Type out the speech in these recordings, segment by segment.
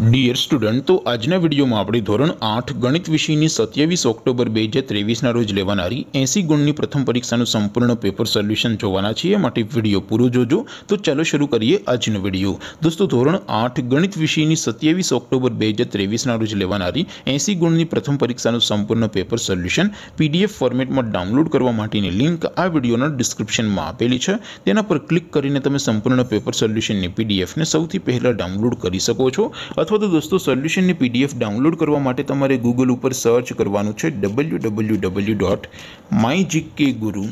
Dear student તો આજના વિડીયોમાં આપણે ધોરણ આઠ ગણિત વિષયની સત્યાવીસ ઓક્ટોબર બે હજાર ત્રેવીસના રોજ લેવાનારી એંસી ગુણની પ્રથમ પરીક્ષાનું સંપૂર્ણ પેપર સોલ્યુશન જોવાના છીએ. માટે વીડિયો પૂરો જોજો. તો ચાલો શરૂ કરીએ આજનો વીડિયો. દોસ્તો, ધોરણ આઠ ગણિત વિષયની સત્યાવીસ ઓક્ટોબર બે હજાર ત્રેવીસના રોજ લેવાનારી એંસી ગુણની પ્રથમ પરીક્ષાનું સંપૂર્ણ પેપર સોલ્યુશન પીડીએફ ફોર્મેટમાં ડાઉનલોડ કરવા માટેની લિંક આ વિડીયોના ડિસ્ક્રિપ્શનમાં આપેલી છે. તેના પર ક્લિક કરીને તમે સંપૂર્ણ પેપર સોલ્યુશનની પીડીએફને સૌથી પહેલાં ડાઉનલોડ કરી શકો છો. અથવા તો દોસ્તો સોલ્યુશનની પીડીએફ ડાઉનલોડ કરવા માટે તમારે ગૂગલ ઉપર સર્ચ કરવાનું છે W W W dot my GK guru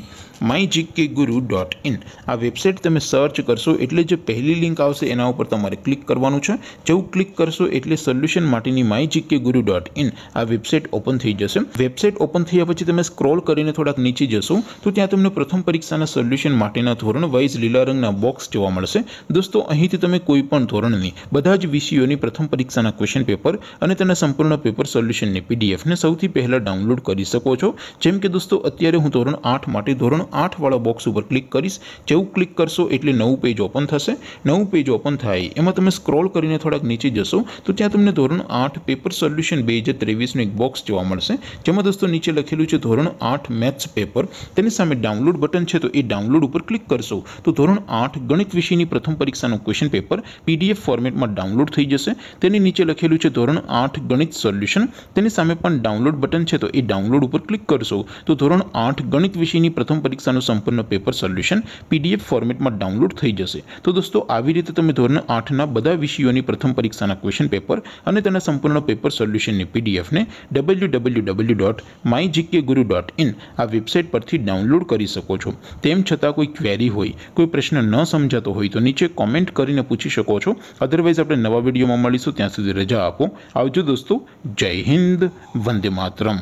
my GK guru dot in આ વેબસાઇટ તમે સર્ચ કરશો એટલે જે પહેલી લિંક આવશે, એના ઉપર તમારે ક્લિક કરવાનું છે. જેવું ક્લિક કરશો એટલે સોલ્યુશન માટેની my GK guru dot in આ વેબસાઇટ ઓપન થઈ જશે. વેબસાઇટ ઓપન થયા પછી તમે સ્ક્રોલ કરીને થોડાક નીચે જશો, તો ત્યાં તમને પ્રથમ પરીક્ષાના સોલ્યુશન માટેના ધોરણ વાઇઝ લીલા રંગના બોક્સ જોવા મળશે. દોસ્તો, અહીંથી તમે કોઈ પણ ધોરણની, બધા જ વિષયોની પ્રથમ પરીક્ષાના ક્વેશ્ચન પેપર અને તેના સંપૂર્ણ પેપર સોલ્યુશનની પીડીએફને સૌથી પહેલાં ડાઉનલોડ કરી શકો છો. જેમ કે દોસ્તો, અત્યારે હું ધોરણ આઠ માટે ધોરણ આઠવાળા બોક્સ ઉપર ક્લિક કરીશ. જેવું ક્લિક કરશો એટલે નવું પેજ ઓપન થશે. નવું પેજ ઓપન થાય, એમાં તમે સ્ક્રોલ કરીને થોડાક નીચે જશો, તો ત્યાં તમને ધોરણ આઠ પેપર સોલ્યુશન બે હજાર ત્રેવીસનું એક બોક્સ જોવા મળશે. જેમાં દોસ્તો નીચે લખેલું છે ધોરણ આઠ મેથ્સ પેપર તેની સામે ડાઉનલોડ બટન છે, તો એ ડાઉનલોડ ઉપર ક્લિક કરશો. તો ધોરણ આઠ ગણિત વિષયની પ્રથમ પરીક્ષાનું ક્વેશ્ચન પેપર પીડીએફ ફોર્મેટમાં ડાઉનલોડ થઈ જશે. તેની નીચે લખેલું છે ધોરણ આઠ ગણિત સોલ્યુશન. તેની સામે પણ ડાઉનલોડ બટન છે તો એ ડાઉનલોડ ઉપર ક્લિક કરશો. તો ધોરણ આઠ ગણિત વિષયની પ્રથમ પરીક્ષાનું સંપૂર્ણ પેપર સોલ્યુશન પીડીએફ ફોર્મેટમાં ડાઉનલોડ થઈ જશે. તો દોસ્તો, આવી રીતે તમે ધોરણ આઠના બધા વિષયોની પ્રથમ પરીક્ષાના ક્વેશ્ચન પેપર અને તેના સંપૂર્ણ પેપર સોલ્યુશનની પીડીએફને W W W dot my GK guru dot in આ વેબસાઇટ પરથી ડાઉનલોડ કરી શકો છો. તેમ છતાં કોઈ ક્વેરી હોય, કોઈ પ્રશ્ન ન સમજાતો હોય તો નીચે કોમેન્ટ કરીને પૂછી શકો છો. અધરવાઇઝ આપણે નવા વિડીયોમાં ત્યાં સુધી રજા આપો. આવજો દોસ્તો. જય હિન્દ. વંદે માતરમ.